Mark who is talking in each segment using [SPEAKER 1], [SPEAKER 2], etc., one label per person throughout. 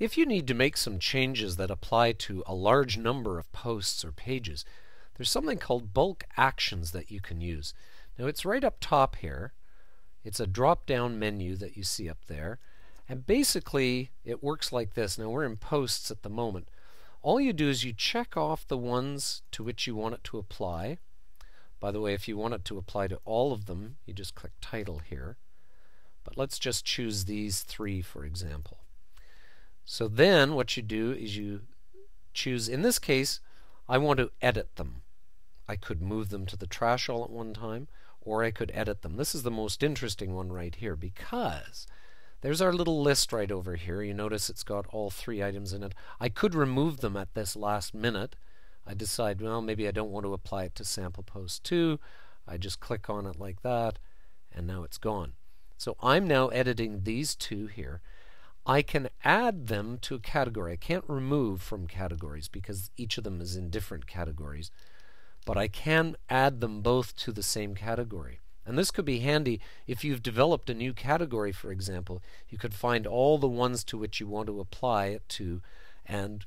[SPEAKER 1] If you need to make some changes that apply to a large number of posts or pages, there's something called bulk actions that you can use. Now it's right up top here. It's a drop down menu that you see up there. And basically it works like this. Now we're in posts at the moment. All you do is you check off the ones to which you want it to apply. By the way, if you want it to apply to all of them, you just click title here. But let's just choose these three for example. So then what you do is you choose, in this case, I want to edit them. I could move them to the trash all at one time, or I could edit them. This is the most interesting one right here because there's our little list right over here. You notice it's got all three items in it. I could remove them at this last minute. I decide, well, maybe I don't want to apply it to sample post 2. I just click on it like that, and now it's gone. So I'm now editing these two here. I can add them to a category. I can't remove from categories because each of them is in different categories. But I can add them both to the same category. And this could be handy if you've developed a new category, for example. You could find all the ones to which you want to apply it to and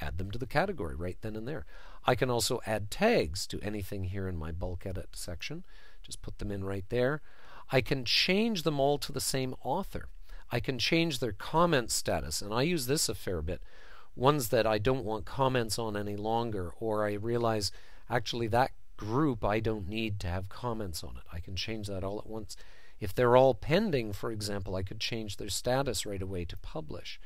[SPEAKER 1] add them to the category right then and there. I can also add tags to anything here in my bulk edit section. Just put them in right there. I can change them all to the same author. I can change their comment status, and I use this a fair bit. Ones that I don't want comments on any longer, or I realize actually that group I don't need to have comments on it. I can change that all at once. If they're all pending, for example, I could change their status right away to publish.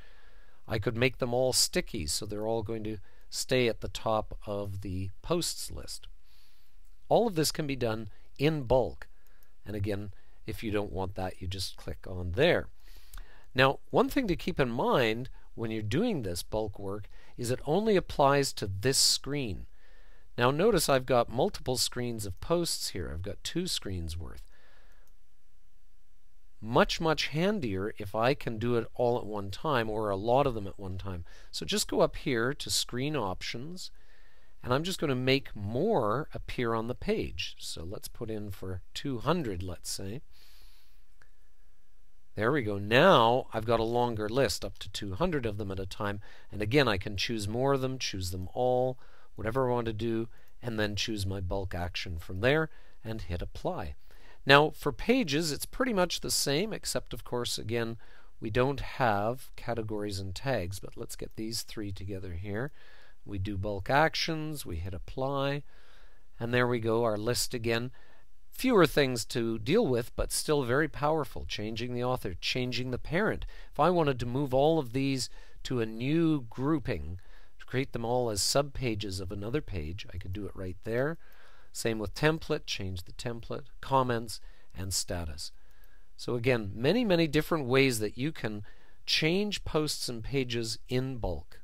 [SPEAKER 1] I could make them all sticky so they're all going to stay at the top of the posts list. All of this can be done in bulk. And again, if you don't want that, you just click on there. Now, one thing to keep in mind when you're doing this bulk work is it only applies to this screen. Now notice I've got multiple screens of posts here. I've got two screens worth. Much, much handier if I can do it all at one time or a lot of them at one time. So just go up here to Screen Options and I'm just going to make more appear on the page. So let's put in for 200, let's say. There we go. Now I've got a longer list, up to 200 of them at a time. And again, I can choose more of them, choose them all, whatever I want to do, and then choose my bulk action from there and hit apply. Now for pages, it's pretty much the same, except of course, again, we don't have categories and tags, but let's get these three together here. We do bulk actions, we hit apply, and there we go, our list again fewer things to deal with, but still very powerful. Changing the author, changing the parent. If I wanted to move all of these to a new grouping, to create them all as subpages of another page, I could do it right there. Same with template, change the template, comments, and status. So again, many, many different ways that you can change posts and pages in bulk.